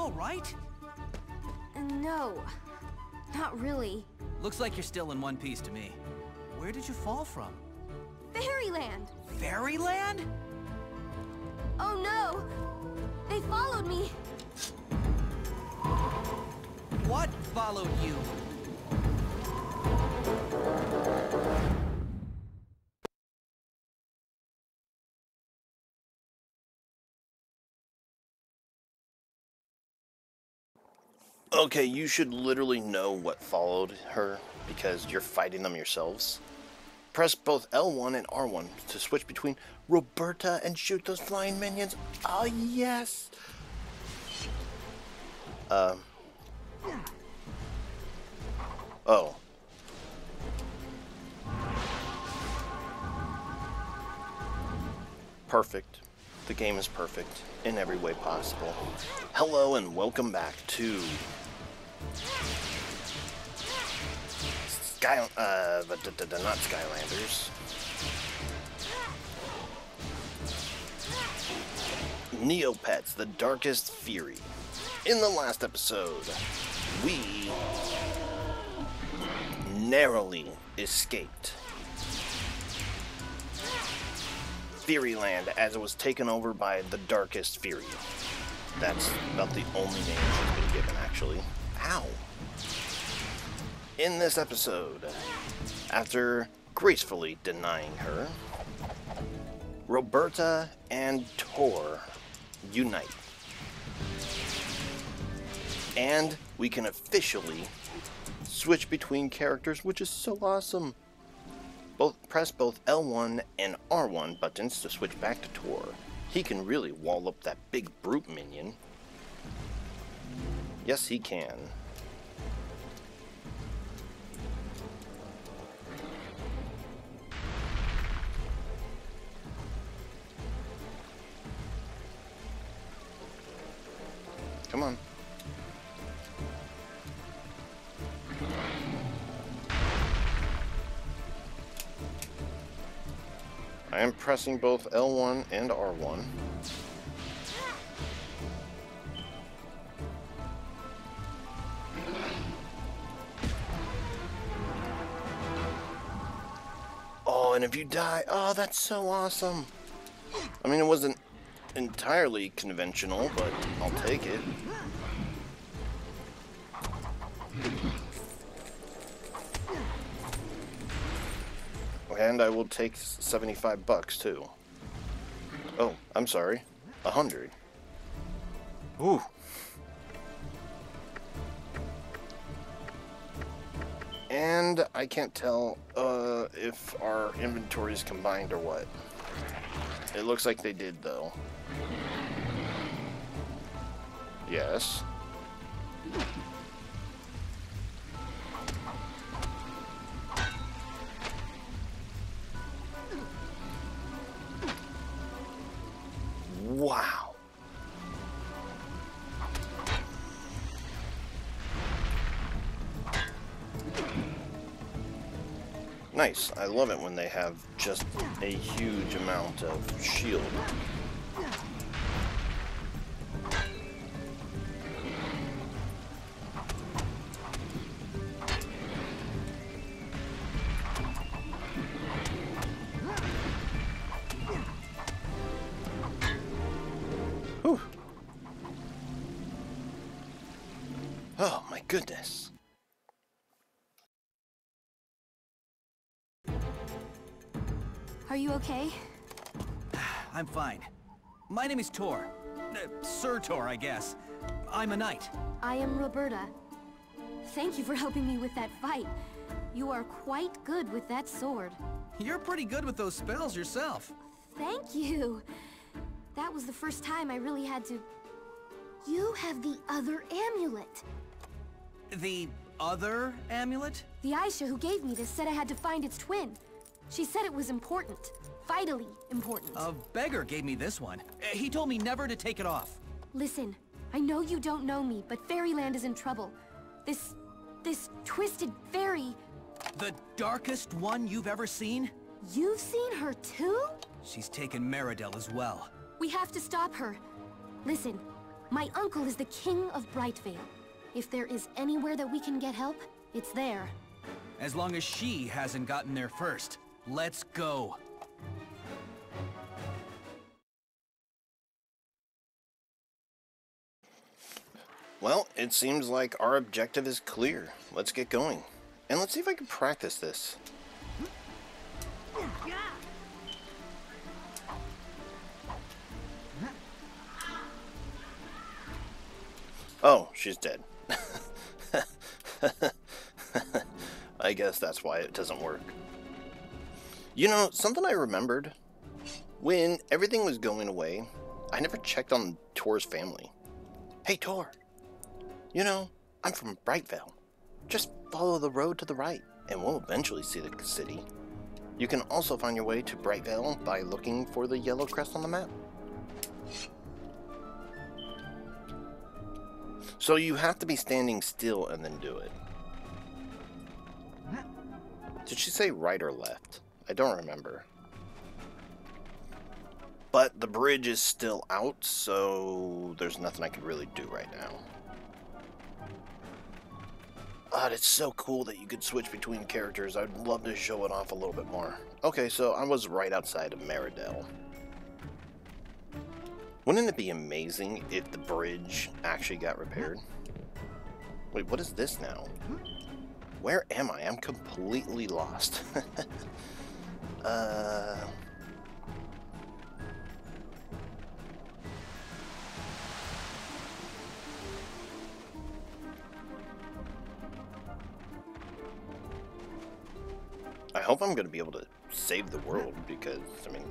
all right? No, not really. Looks like you're still in one piece to me. Where did you fall from? Faerieland! Faerieland? Oh no! They followed me! What followed you? Okay, you should literally know what followed her because you're fighting them yourselves. Press both L1 and R1 to switch between Roberta and shoot those flying minions. Oh, yes! Um. Oh. Perfect. The game is perfect in every way possible. Hello and welcome back to Sky, uh, but not Skylanders. Neopets, the Darkest Faerie. In the last episode, we narrowly escaped Faerieland as it was taken over by the Darkest Faerie. That's about the only name she's been given, actually. Ow! In this episode, after gracefully denying her, Roberta and Tor unite. And we can officially switch between characters, which is so awesome. Both press both L1 and R1 buttons to switch back to Tor. He can really wall up that big brute minion. Yes, he can. Come on. I am pressing both L1 and R1. Oh, and if you die, oh, that's so awesome. I mean, it wasn't entirely conventional, but I'll take it. And I will take 75 bucks too. Oh, I'm sorry. A hundred. Ooh. And I can't tell uh, if our inventories combined or what. It looks like they did though. Yes. Nice. I love it when they have just a huge amount of shield. Oh my goodness. Are you okay? I'm fine. My name is Tor. Uh, Sir Tor, I guess. I'm a knight. I am Roberta. Thank you for helping me with that fight. You are quite good with that sword. You're pretty good with those spells yourself. Thank you. That was the first time I really had to... You have the other amulet. The other amulet? The Aisha who gave me this said I had to find its twin. She said it was important. Vitally important. A beggar gave me this one. Uh, He told me never to take it off. Listen, I know you don't know me, but Faerieland is in trouble. This... this twisted fairy... The darkest one you've ever seen? You've seen her too? She's taken Meridell as well. We have to stop her. Listen, My uncle is the king of Brightvale. If there is anywhere that we can get help, it's there. As long as she hasn't gotten there first. Let's go. Well, it seems like our objective is clear. Let's get going. And let's see if I can practice this. Oh, she's dead. I guess that's why it doesn't work. You know, something I remembered? When everything was going away, I never checked on Tor's family. Hey, Tor. You know, I'm from Brightvale. Just follow the road to the right, and we'll eventually see the city. You can also find your way to Brightvale by looking for the yellow crest on the map. So you have to be standing still and then do it. Did she say right or left? I don't remember. But the bridge is still out, so there's nothing I could really do right now. God, it's so cool that you could switch between characters. I'd love to show it off a little bit more. Okay, so I was right outside of Meridell. Wouldn't it be amazing if the bridge actually got repaired? Wait, what is this now? Where am I? I'm completely lost. uh... I hope I'm going to be able to save the world because, I mean,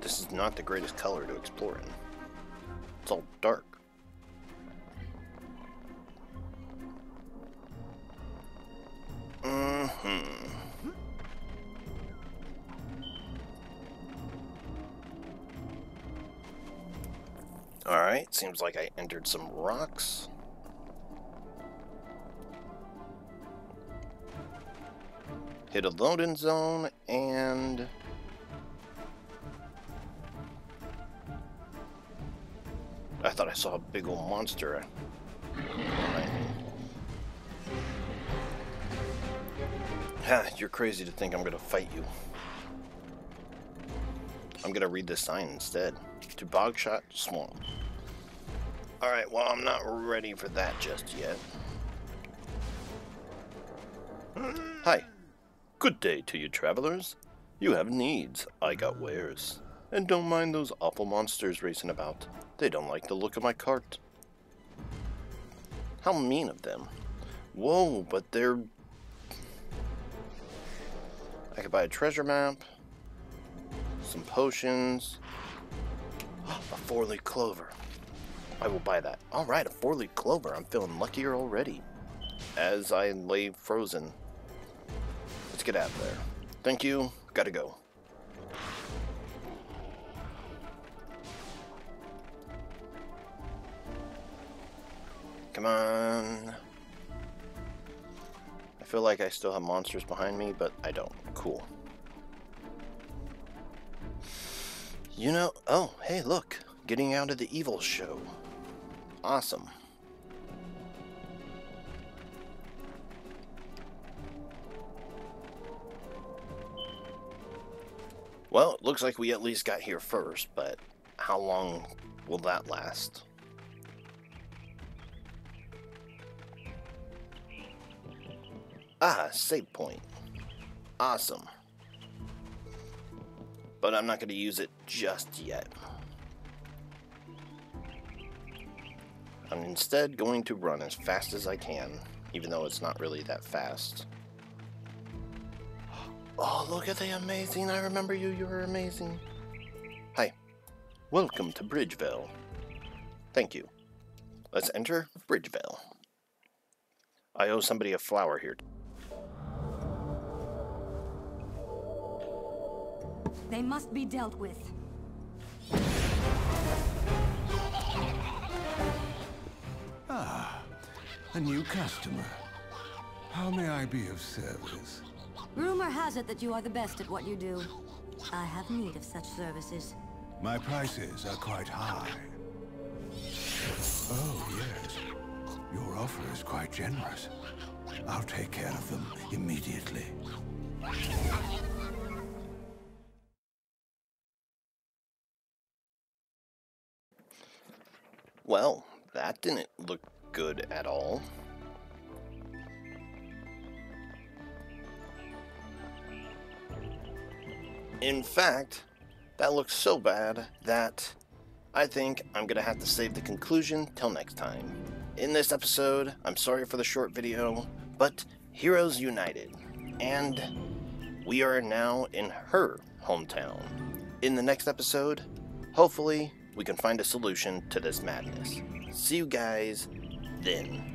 this is not the greatest color to explore in. It's all dark. Mm-hmm. Alright, seems like I entered some rocks. Hit a loading zone, and... I thought I saw a big old monster. Ha, you're crazy to think I'm gonna fight you. I'm gonna read this sign instead. To Bogshot Swamp. Alright, well, I'm not ready for that just yet. Hi. Good day to you, travelers. You have needs, I got wares. And don't mind those awful monsters racing about. They don't like the look of my cart. How mean of them. Whoa, but they're... I could buy a treasure map, some potions, a four-leaf clover. I will buy that. Alright, a four-leaf clover. I'm feeling luckier already. As I lay frozen. Let's get out of there. Thank you. Gotta go. Come on. I feel like I still have monsters behind me, but I don't. Cool. You know, oh, hey, look. Getting out of the evil show. Awesome. Well, it looks like we at least got here first, but how long will that last? Ah, save point. Awesome. But I'm not going to use it just yet. I'm instead going to run as fast as I can, even though it's not really that fast. Oh, look at the amazing. I remember you. You were amazing. Hi. Welcome to Brightvale. Thank you. Let's enter Brightvale. I owe somebody a flower here. They must be dealt with. A new customer. How may I be of service? Rumor has it that you are the best at what you do. I have need of such services. My prices are quite high. Oh, yes. Your offer is quite generous. I'll take care of them immediately. Well, that didn't look good at all. In fact, that looks so bad that I think I'm gonna have to save the conclusion till next time. In this episode, I'm sorry for the short video, but Heroes United, and we are now in her hometown. In the next episode, hopefully, we can find a solution to this madness. See you guys then.